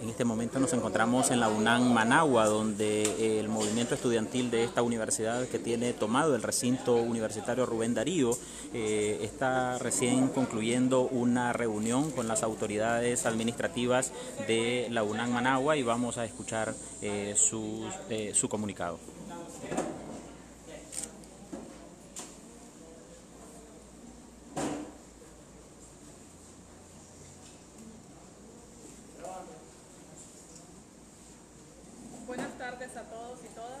En este momento nos encontramos en la UNAM Managua, donde el movimiento estudiantil de esta universidad que tiene tomado el recinto universitario Rubén Darío eh, está recién concluyendo una reunión con las autoridades administrativas de la UNAM Managua y vamos a escuchar eh, eh, su comunicado. Buenas tardes a todos y todas.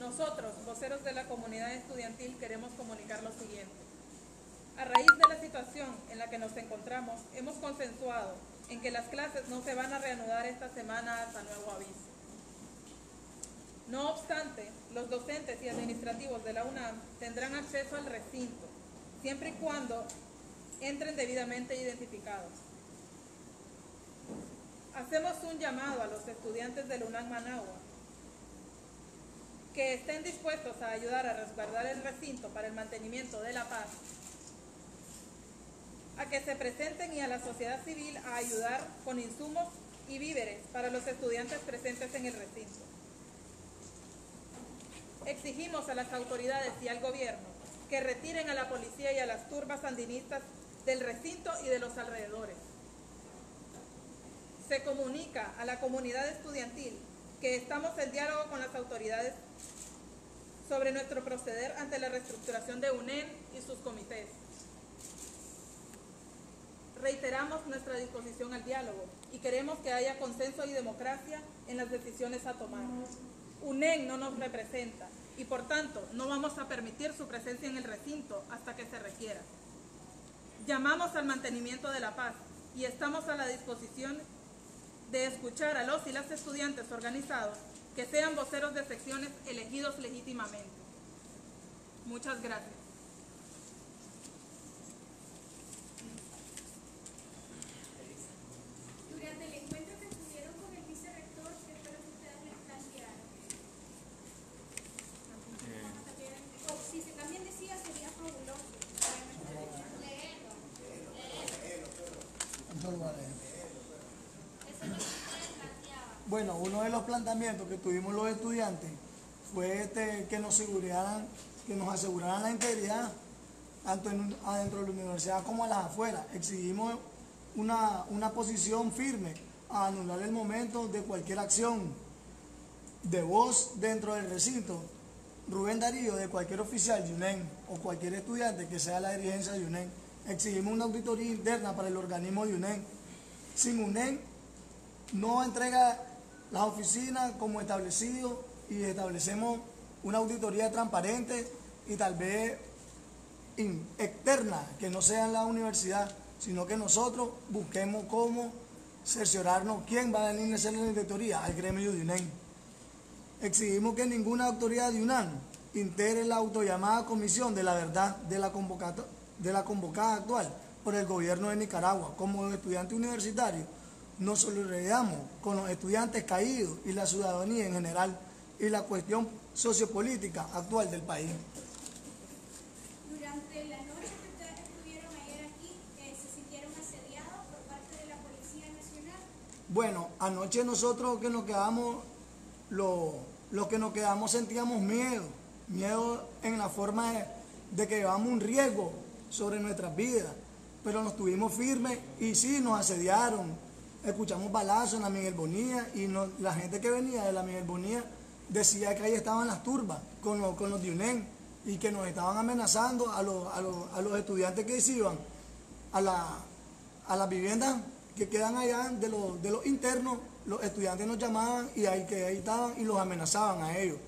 Nosotros, voceros de la comunidad estudiantil, queremos comunicar lo siguiente. A raíz de la situación en la que nos encontramos, hemos consensuado en que las clases no se van a reanudar esta semana hasta nuevo aviso. No obstante, los docentes y administrativos de la UNAM tendrán acceso al recinto, siempre y cuando entren debidamente identificados. Hacemos un llamado a los estudiantes del UNAM Managua que estén dispuestos a ayudar a resguardar el recinto para el mantenimiento de la paz, a que se presenten y a la sociedad civil a ayudar con insumos y víveres para los estudiantes presentes en el recinto. Exigimos a las autoridades y al gobierno que retiren a la policía y a las turbas sandinistas del recinto y de los alrededores se comunica a la comunidad estudiantil que estamos en diálogo con las autoridades sobre nuestro proceder ante la reestructuración de UNEN y sus comités. Reiteramos nuestra disposición al diálogo y queremos que haya consenso y democracia en las decisiones a tomar. UNEN no nos representa y por tanto no vamos a permitir su presencia en el recinto hasta que se requiera. Llamamos al mantenimiento de la paz y estamos a la disposición de escuchar a los y las estudiantes organizados que sean voceros de secciones elegidos legítimamente. Muchas gracias. Durante el encuentro que tuvieron con el vicerrector, ¿qué fue lo que ustedes les plantearon? O si se también decía, sería fabuloso. Leerlo. Yo lo voy a leer. Eso es lo que ustedes planteaban. Bueno, uno de los planteamientos que tuvimos los estudiantes fue este, que nos aseguraran, que nos aseguraran la integridad, tanto en- adentro de la universidad como a las afueras. Exigimos una, una posición firme a anular el momento de cualquier acción de voz dentro del recinto. Rubén Darío, de cualquier oficial de UNEN o cualquier estudiante que sea la dirigencia de UNEN, exigimos una auditoría interna para el organismo de UNEN. Sin UNEN no entrega las oficinas como establecido y establecemos una auditoría transparente y tal vez externa, que no sea en la universidad, sino que nosotros busquemos cómo cerciorarnos quién va a venir a hacer la auditoría al gremio de UNEN. Exigimos que ninguna autoridad de UNAM integre la autollamada Comisión de la Verdad de la, de la convocada actual por el gobierno de Nicaragua. Como estudiantes universitarios, nos solidarizamos con los estudiantes caídos y la ciudadanía en general y la cuestión sociopolítica actual del país. Durante la noche que ustedes estuvieron ayer aquí, eh, ¿se sintieron asediados por parte de la Policía Nacional? Bueno, anoche nosotros que nos quedamos, lo, los que nos quedamos sentíamos miedo, miedo en la forma de, de que llevamos un riesgo sobre nuestras vidas, pero nos tuvimos firmes y sí, nos asediaron, escuchamos balazos en la Miguel Bonilla y no- la gente que venía de la Miguel Bonilla decía que ahí estaban las turbas con, los- con los de UNEN y que nos estaban amenazando a los, a los, a los estudiantes que se iban a la, a las viviendas que quedan allá de los, de los internos, los estudiantes nos llamaban y ahí que ahí estaban y los amenazaban a ellos.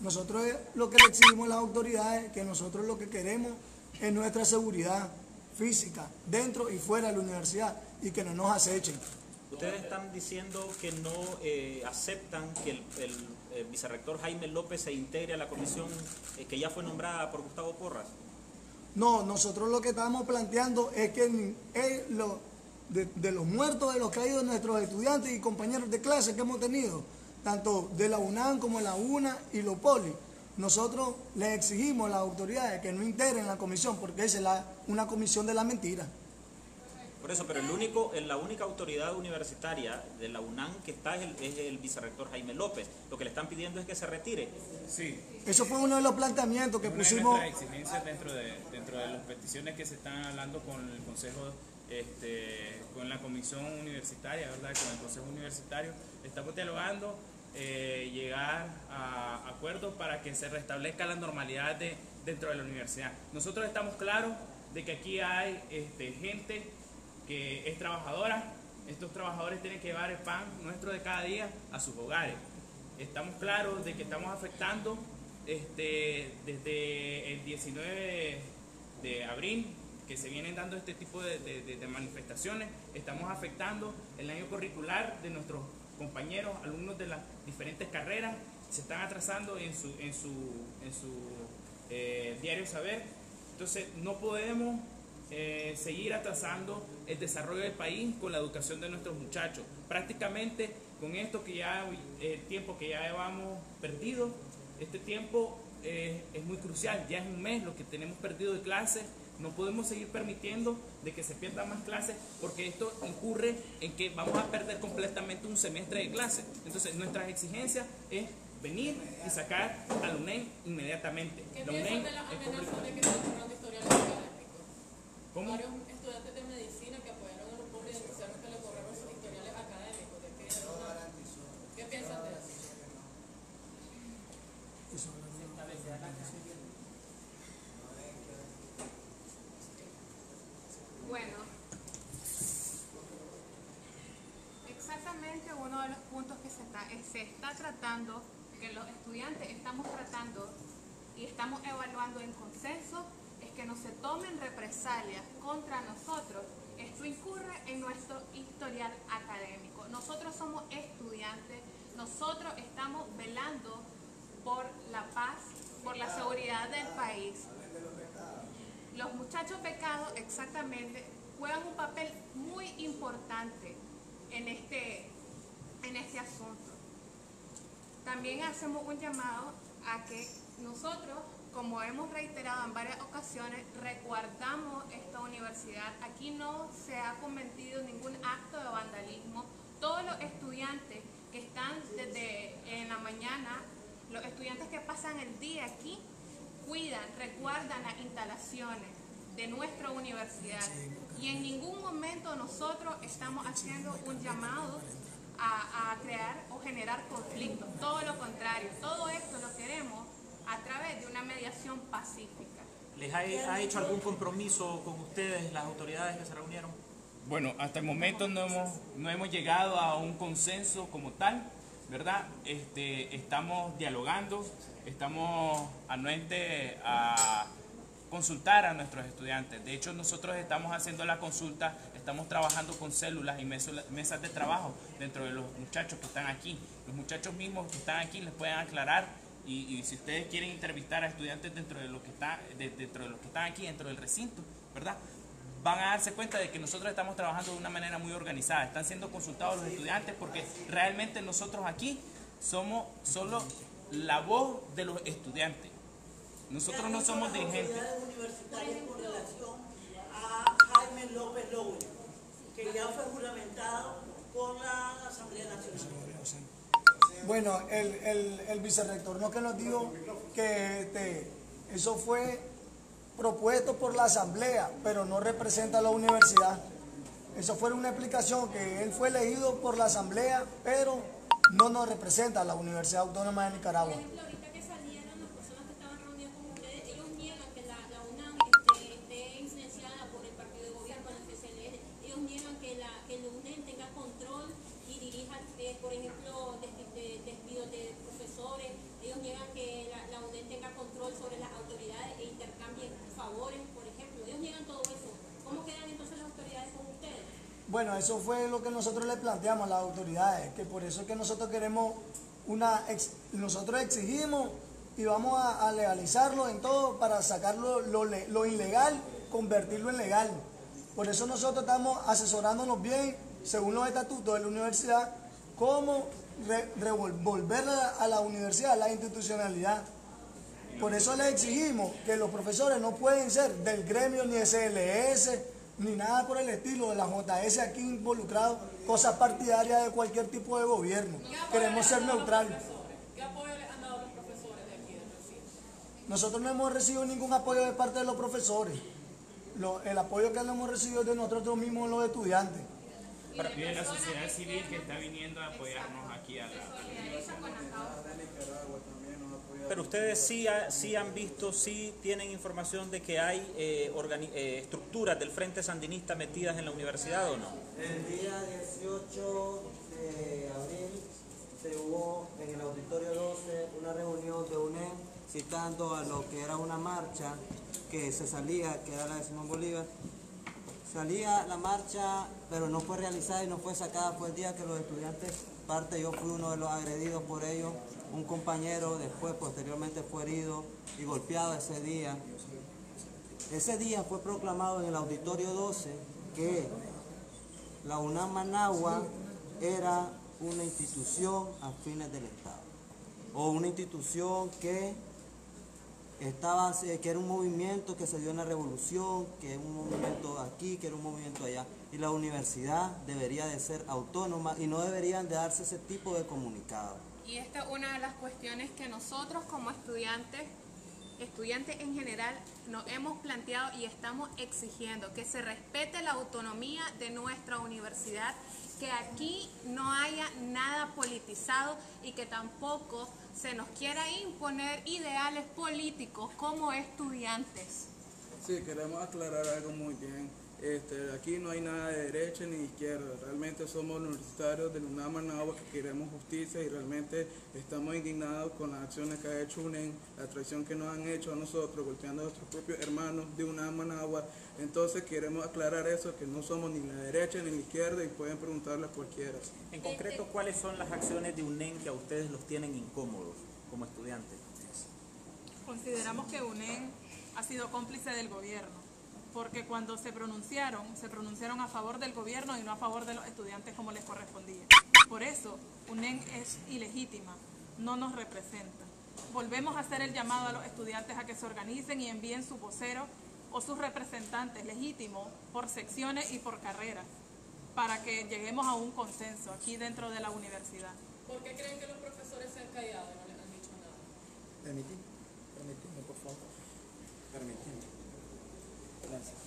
Nosotros lo que le exigimos a las autoridades, que nosotros lo que queremos es nuestra seguridad física, dentro y fuera de la universidad, y que no nos acechen. Ustedes están diciendo que no eh, aceptan que el, eh, vicerrector Jaime López se integre a la comisión eh, que ya fue nombrada por Gustavo Porras. No, nosotros lo que estamos planteando es que lo- de, los muertos, de los caídos de nuestros estudiantes y compañeros de clase que hemos tenido, tanto de la UNAM como la UNA y los POLI, nosotros les exigimos a las autoridades que no integren la comisión porque es una comisión de la mentira. Por eso, pero el único, la única autoridad universitaria de la UNAM que está es el, es el vicerrector Jaime López. Lo que le están pidiendo es que se retire. Sí. Eso fue uno de los planteamientos que Una pusimos. exigencias dentro de, dentro de las peticiones que se están hablando con el Consejo, este, con la Comisión Universitaria, ¿verdad? Con el Consejo Universitario, estamos dialogando, eh, llegar a acuerdos para que se restablezca la normalidad de, dentro de la universidad. Nosotros estamos claros de que aquí hay este, gente que es trabajadora, estos trabajadores tienen que llevar el pan nuestro de cada día a sus hogares. Estamos claros de que estamos afectando este, desde el 19 de abril que se vienen dando este tipo de, manifestaciones, estamos afectando el año curricular de nuestros compañeros, alumnos de las diferentes carreras, se están atrasando en su, en su, en su eh, diario saber. Entonces no podemos eh, seguir atrasando el desarrollo del país con la educación de nuestros muchachos. Prácticamente con esto que ya, el tiempo que ya llevamos perdido, este tiempo eh, es muy crucial, ya es un mes lo que tenemos perdido de clases, no podemos seguir permitiendo de que se pierdan más clases porque esto incurre en que vamos a perder completamente un semestre de clases. Entonces nuestras exigencias es venir y sacar al UNEM inmediatamente. ¿Qué La UNEM de las amenazas de que académicos? ¿Cómo? Varios estudiantes de medicina que apoyaron a los pobres denunciaron que les borraron sus historiales académicos. ¿De qué, ¿Qué piensan de eso? Bueno, exactamente uno de los puntos que se está, eh, se está tratando, que los estudiantes estamos tratando y estamos evaluando en consenso, que no se tomen represalias contra nosotros. Esto incurre en nuestro historial académico. Nosotros somos estudiantes, nosotros estamos velando por la paz, por la seguridad del país. Los muchachos becados exactamente juegan un papel muy importante en este, en este asunto. También hacemos un llamado a que nosotros, como hemos reiterado en varias ocasiones, resguardamos esta universidad. Aquí no se ha cometido ningún acto de vandalismo. Todos los estudiantes que están desde en la mañana, los estudiantes que pasan el día aquí, cuidan, resguardan las instalaciones de nuestra universidad y en ningún momento nosotros estamos haciendo un llamado a crear o generar conflictos, todo lo contrario, todo esto lo queremos a través de una mediación pacífica. ¿Les ha, ha hecho algún compromiso con ustedes, las autoridades que se reunieron? Bueno, hasta el momento no hemos, no hemos llegado a un consenso como tal, ¿verdad? Este, estamos dialogando, estamos anuentes a consultar a nuestros estudiantes. De hecho, nosotros estamos haciendo la consulta, estamos trabajando con células y mesas de trabajo dentro de los muchachos que están aquí. Los muchachos mismos que están aquí les pueden aclarar y, si ustedes quieren entrevistar a estudiantes dentro de, lo que está, de- dentro de los que están aquí, dentro del recinto, ¿verdad? van a darse cuenta de que nosotros estamos trabajando de una manera muy organizada. Están siendo consultados los estudiantes porque realmente nosotros aquí somos solo la voz de los estudiantes. Nosotros no somos dirigentes. universitarias con relación a Jaime López Lowe, que ya fue juramentado por la Asamblea Nacional. Bueno, el, el, el vicerrector no que nos dijo que este, eso fue propuesto por la asamblea, pero no representa a la universidad. Eso fue una explicación que él fue elegido por la asamblea, pero no nos representa a la Universidad Autónoma de Nicaragua. Por ejemplo, ahorita que salieron las personas que estaban reunidas con ustedes, ellos niegan que la, la UNAM esté, esté influenciada por el partido de gobierno, el FCLR. Ellos niegan que, la, que el UNEM tenga control y dirija, eh, por ejemplo, des- de- despidos de profesores. Ellos niegan que la, la UNEM tenga control sobre las autoridades e intercambien favores, por ejemplo. Ellos niegan todo eso. ¿Cómo quedan entonces las autoridades con ustedes? Lo que nosotros le planteamos a las autoridades, que por eso es que nosotros queremos una, nosotros exigimos y vamos a, a legalizarlo en todo para sacarlo lo, le- lo ilegal, convertirlo en legal. Por eso nosotros estamos asesorándonos bien, según los estatutos de la universidad, cómo re- revolver a, la universidad la institucionalidad. Por eso le exigimos que los profesores no pueden ser del gremio ni SLS, ni nada por el estilo de la JS aquí involucrado, cosas partidarias de cualquier tipo de gobierno. ¿Qué apoyo Queremos ser neutrales. ¿Qué apoyo les han dado los profesores de aquí del? Nosotros no hemos recibido ningún apoyo de parte de los profesores. Lo- el apoyo que no hemos recibido es de nosotros mismos los estudiantes. Y de la sociedad civil que está viniendo a apoyarnos aquí a la... ustedes sí, sí han visto, sí tienen información de que hay eh, eh, estructuras del Frente Sandinista metidas en la universidad o no. El día 18 de abril se hubo en el Auditorio 12 una reunión de UNED citando a lo que era una marcha que se salía, que era la de Simón Bolívar. Salía la marcha, pero no fue realizada y no fue sacada. Fue el día que los estudiantes, parte yo fui uno de los agredidos por ellos. Un compañero después, posteriormente, fue herido y golpeado ese día. Ese día fue proclamado en el Auditorio 12 que la UNAM Managua era una institución a fines del Estado o una institución que estaba que era un movimiento que se dio en la revolución, que es un movimiento aquí, que era un movimiento allá y la universidad debería de ser autónoma y no deberían de darse ese tipo de comunicados. Y esta es una de las cuestiones que nosotros como estudiantes, estudiantes en general, nos hemos planteado y estamos exigiendo que se respete la autonomía de nuestra universidad, que aquí no haya nada politizado y que tampoco se nos quiera imponer ideales políticos como estudiantes. Sí, queremos aclarar algo muy bien. Este, aquí no hay nada de derecha ni de izquierda. Realmente somos universitarios de UNAM Managua que queremos justicia y realmente estamos indignados con las acciones que ha hecho UNEN, la traición que nos han hecho a nosotros, golpeando a nuestros propios hermanos de UNAM Managua. Entonces queremos aclarar eso, que no somos ni la derecha ni la izquierda y pueden preguntarle a cualquiera. En concreto, ¿cuáles son las acciones de UNEN que a ustedes los tienen incómodos como estudiantes? Consideramos que UNEN ha sido cómplice del gobierno, porque cuando se pronunciaron, se pronunciaron a favor del gobierno y no a favor de los estudiantes como les correspondía. Por eso, UNEN es ilegítima, no nos representa. Volvemos a hacer el llamado a los estudiantes a que se organicen y envíen su vocero o sus representantes legítimos por secciones y por carreras, para que lleguemos a un consenso aquí dentro de la universidad. ¿Por qué creen que los profesores se han callado y no les han dicho nada? Permíteme, permíteme, por favor. Permíteme. Gracias.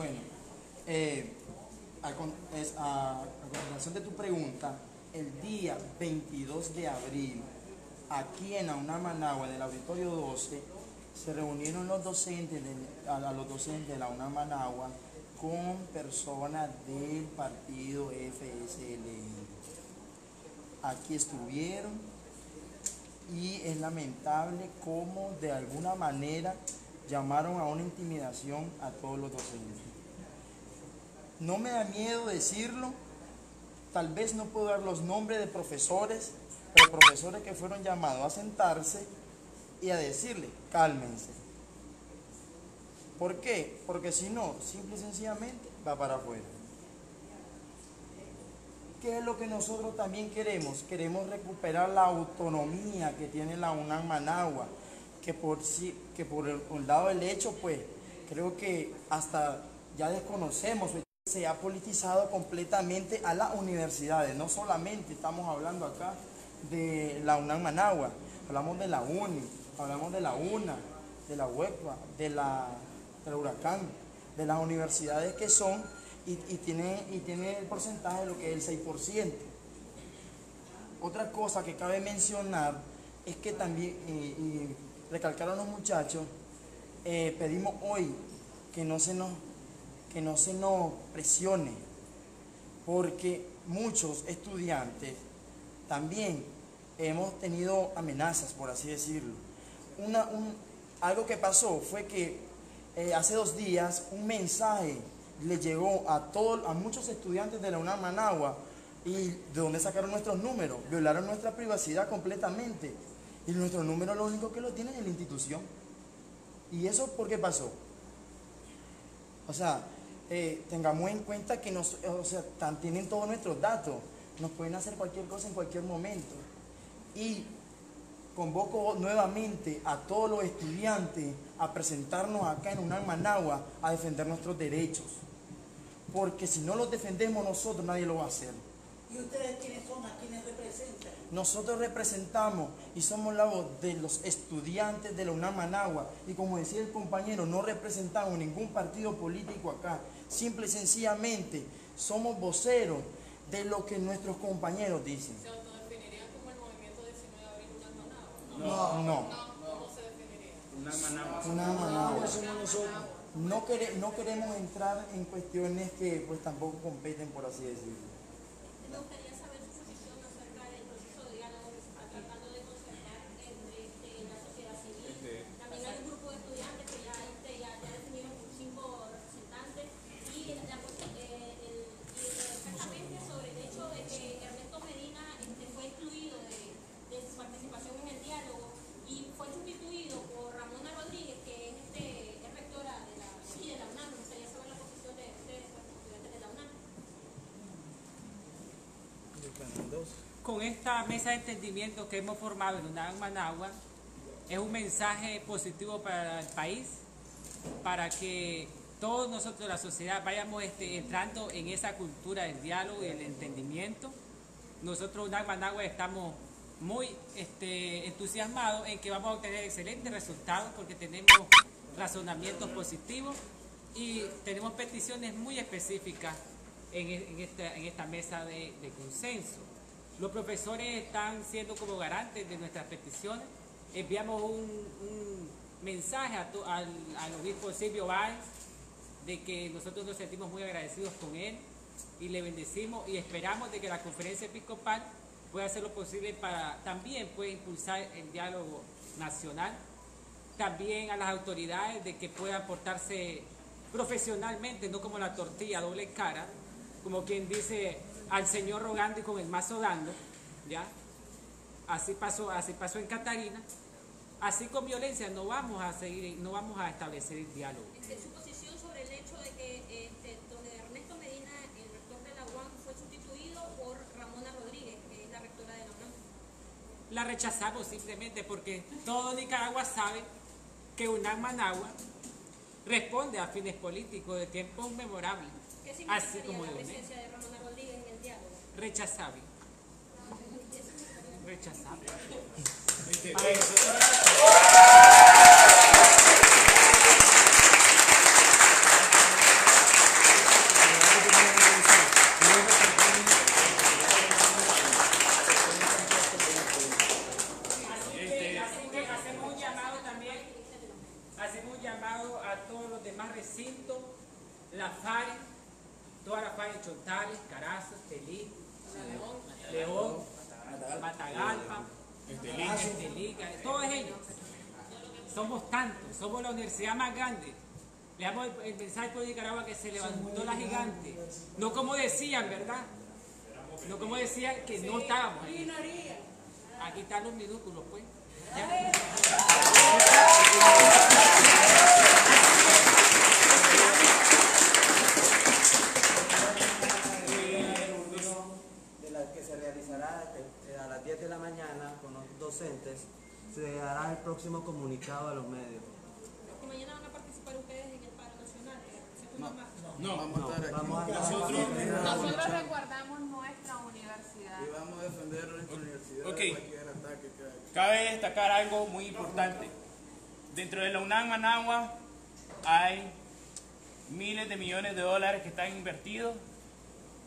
Bueno, eh, a, continuación de tu pregunta, el día 22 de abril, aquí en la UNAM Managua, en el Auditorio 12, se reunieron los docentes, del- a, los docentes de la UNAM Managua con personas del partido FSLN. Aquí estuvieron y es lamentable cómo de alguna manera llamaron a una intimidación a todos los docentes. No me da miedo decirlo, tal vez no puedo dar los nombres de profesores, pero profesores que fueron llamados a sentarse y a decirle, cálmense. ¿Por qué? Porque si no, simple y sencillamente va para afuera. ¿Qué es lo que nosotros también queremos? Queremos recuperar la autonomía que tiene la UNAM Managua, que por, sí, que por el, lado del hecho, pues creo que hasta ya desconocemos, se ha politizado completamente a las universidades, no solamente estamos hablando acá de la UNAM Managua, hablamos de la UNI, hablamos de la UNA, de la UEPA, de la, del Huracán, de las universidades que son y, y tiene, y tiene el porcentaje de lo que es el 6%. Otra cosa que cabe mencionar es que también, eh, y recalcaron los muchachos, eh, pedimos hoy que no se nos, que no se nos presione, porque muchos estudiantes también hemos tenido amenazas, por así decirlo. Una, un- algo que pasó fue que eh, hace dos días un mensaje le llegó a, todos, a muchos estudiantes de la UNAM Managua y de dónde sacaron nuestros números, violaron nuestra privacidad completamente. Y nuestro número lo único que lo tienen es la institución. ¿Y eso por qué pasó? O sea, eh, tengamos en cuenta que nos, o sea, tienen todos nuestros datos, nos pueden hacer cualquier cosa en cualquier momento. Y convoco nuevamente a todos los estudiantes a presentarnos acá en UNAM Managua a defender nuestros derechos. Porque si no los defendemos nosotros, nadie lo va a hacer. ¿Y ustedes quiénes son? ¿A quiénes representan? Nosotros representamos y somos la voz de los estudiantes de la UNAM Managua. Y como decía el compañero, no representamos ningún partido político acá. Simple y sencillamente somos voceros de lo que nuestros compañeros dicen. ¿Se autodefinirían como el movimiento 19 de abril una manada? No, no. ¿Cómo se definiría? Una managua. UNAM Managua. No, quere- no queremos entrar en cuestiones que pues tampoco competen, por así decirlo. Me gustaría saber su posición acerca del proceso de diálogo que se está tratando de concertar entre este, la sociedad civil. También hay un grupo de estudiantes que ya, este, ya, ya definieron sus cinco representantes y, la, cuestión- eh, el- y exactamente sobre el hecho de que Ernesto Medina este, fue excluido de, de su participación en el diálogo y fue sustituido por Ramona Rodríguez, que es, este, es rectora de la, sí, de la UNAM. Me gustaría saber la posición de ustedes, pues, como estudiantes de la UNAM. Con esta mesa de entendimiento que hemos formado en UNAM Managua, es un mensaje positivo para el país, para que todos nosotros, la sociedad, vayamos este, entrando en esa cultura del diálogo y el entendimiento. Nosotros, UNAM Managua, estamos muy este, entusiasmados en que vamos a obtener excelentes resultados porque tenemos razonamientos positivos y tenemos peticiones muy específicas en, e- esta, mesa de consenso. Los profesores están siendo como garantes de nuestras peticiones. Enviamos un, mensaje a al, al obispo Silvio Báez de que nosotros nos sentimos muy agradecidos con él y le bendecimos y esperamos de que la conferencia episcopal pueda hacer lo posible para también pueda impulsar el diálogo nacional también a las autoridades de que puedan portarse profesionalmente, no como la tortilla doble cara, como quien dice al Señor rogando y con el mazo dando, ¿ya? Así pasó, así pasó en Catarina. Así con violencia no vamos a seguir, no vamos a establecer el diálogo. Este, su posición sobre el hecho de que este, don Ernesto Medina, el rector de la UAM, fue sustituido por Ramona Rodríguez, que es la rectora de la UNAM. La rechazamos simplemente porque todo Nicaragua sabe que UNAM Managua responde a fines políticos de tiempos memorables, ¿Qué así significaría como la presencia de Ramona Rechazable. Rechazable. Este, así que hacemos un llamado también, hacemos un llamado a todos los demás recintos, la FARE, todas las FARE, Chontales, Carazas, Telí, León, Matagalpa, Estelica, todos ellos. Somos tantos, somos la universidad más grande. Le damos el, el mensaje por Nicaragua que se levantó la gigante. No como decían, ¿verdad? No como decían que no estábamos. Aquí están los minúsculos, pues. ¿Ya? de la que se realizará eh, a las 10 de la mañana con los docentes, se dará el próximo comunicado a los medios. Que mañana van a participar ustedes en el paro nacional. ¿Se no. más? No, Vamos a estar aquí. Vamos a estar Nosotros- Nosotros resguardamos nuestra universidad. Y vamos a defender nuestra universidad Ok. de cualquier ataque que haya. Cabe destacar algo muy importante. Dentro de la UNAM Managua hay miles de millones de dólares que están invertidos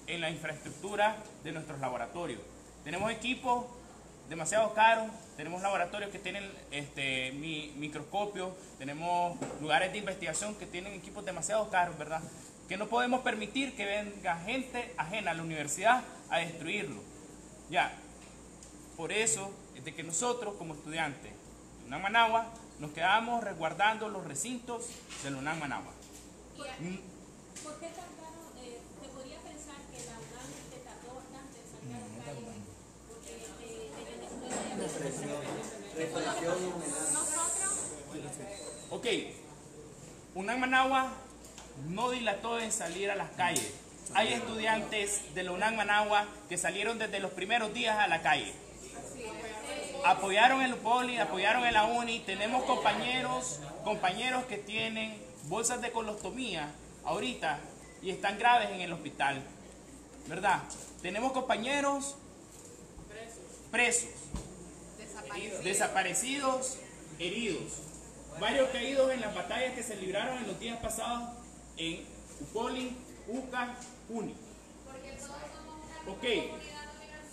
en la infraestructura de nuestros laboratorios. Tenemos equipos demasiado caros, tenemos laboratorios que tienen este, mi- microscopios, tenemos lugares de investigación que tienen equipos demasiado caros, ¿verdad? Que no podemos permitir que venga gente ajena a la universidad a destruirlo. Ya, por eso es de que nosotros como estudiantes de UNAM Managua nos quedamos resguardando los recintos de la UNAM Managua. Mm, ¿Por qué tardaron? Eh, se podría pensar que la UNAM te tardó bastante en salir a la calle porque eh, de Venezuela. Nosotros, Ok, UNAM Managua no dilató en salir a las calles. Hay estudiantes de la UNAM Managua que salieron desde los primeros días a la calle. Apoyaron el Poli, apoyaron en la Uni. Tenemos compañeros, compañeros que tienen bolsas de colostomía ahorita y están graves en el hospital. ¿Verdad? Tenemos compañeros presos, desaparecidos, heridos. Varios caídos en las batallas que se libraron en los días pasados en Upoli, Uca, Uni. Ok,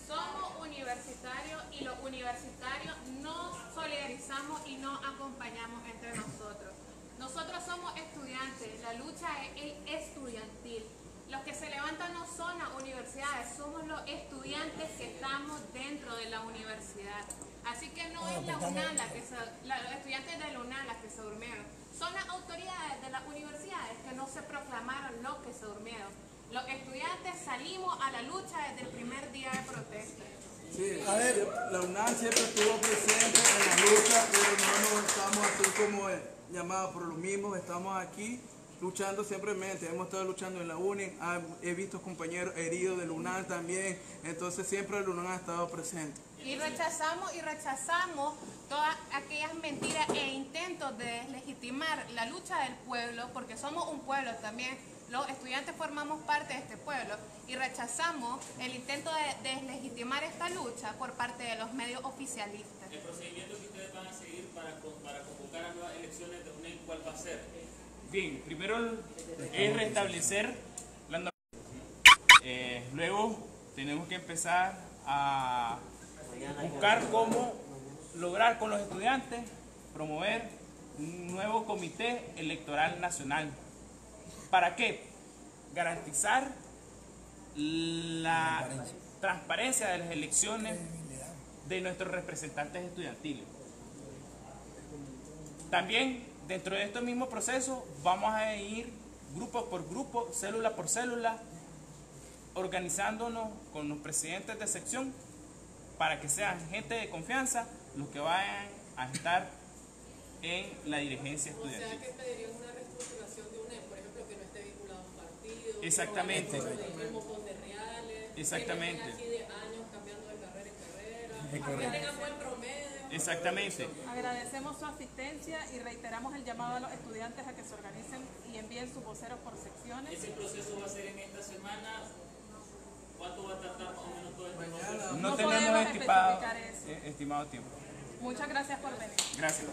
Somos universitarios y los universitarios nos solidarizamos y nos acompañamos entre nosotros. Nosotros somos estudiantes, la lucha es el estudiantil. Los que se levantan no son las universidades, somos los estudiantes que estamos dentro de la universidad. Así que no es la UNAM la que se, la- los estudiantes de la UNAM las que se durmieron. Son las autoridades de las universidades que no se proclamaron los que se durmieron. Los estudiantes salimos a la lucha desde el primer día de protesta. Sí, la UNAM siempre estuvo presente en la lucha, pero no nos estamos así como llamados por lo mismo, estamos aquí luchando simplemente, hemos estado luchando en la UNI, ha- he visto compañeros heridos del UNAM también, entonces siempre el UNAM ha estado presente. Y rechazamos y rechazamos todas aquellas mentiras e intentos de deslegitimar la lucha del pueblo, porque somos un pueblo también. Los estudiantes formamos parte de este pueblo y rechazamos el intento de deslegitimar esta lucha por parte de los medios oficialistas. El procedimiento que ustedes van a seguir para, para convocar a nuevas elecciones de UNED, ¿cuál va a ser? Bien, primero es restablecer la norma. Eh, luego tenemos que empezar a buscar cómo lograr con los estudiantes promover un nuevo comité electoral nacional. ¿Para qué? Garantizar la transparencia de las elecciones de nuestros representantes estudiantiles. También dentro de este mismo proceso vamos a ir grupo por grupo, célula por célula, organizándonos con los presidentes de sección para que sean gente de confianza los que vayan a estar en la dirigencia O sea estudiantil. que pedirían una reestructuración Exactamente. Promedio. Exactamente. Agradecemos su asistencia y reiteramos el llamado a los estudiantes a que se organicen y envíen sus voceros por secciones. ¿Ese proceso va a ser en esta semana? ¿Cuánto va a tardar más o menos todo este proceso? No, No tenemos podemos estimado, especificar eso. eh, estimado tiempo. Muchas gracias por venir. Gracias.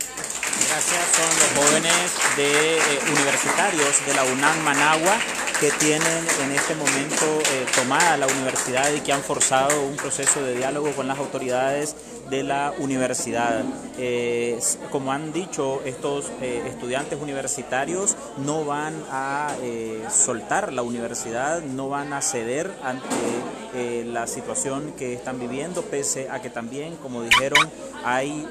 Gracias, son los jóvenes de, eh, universitarios de la UNAM Managua que tienen en este momento eh, tomada la universidad y que han forzado un proceso de diálogo con las autoridades de la universidad. Eh, como han dicho, estos eh, estudiantes universitarios no van a soltar la universidad, no van a ceder ante la situación que están viviendo, pese a que también, como dijeron, hay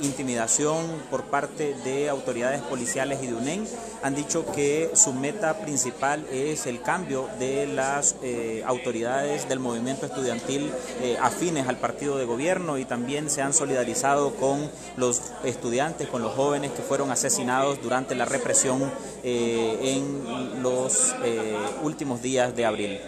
intimidación por parte de autoridades policiales y de UNEN. Han dicho que su meta principal es el cambio de las eh, autoridades del movimiento estudiantil eh, afines al partido de gobierno y también se han solidarizado con los estudiantes, con los jóvenes que fueron asesinados durante la represión eh, en los últimos días de abril.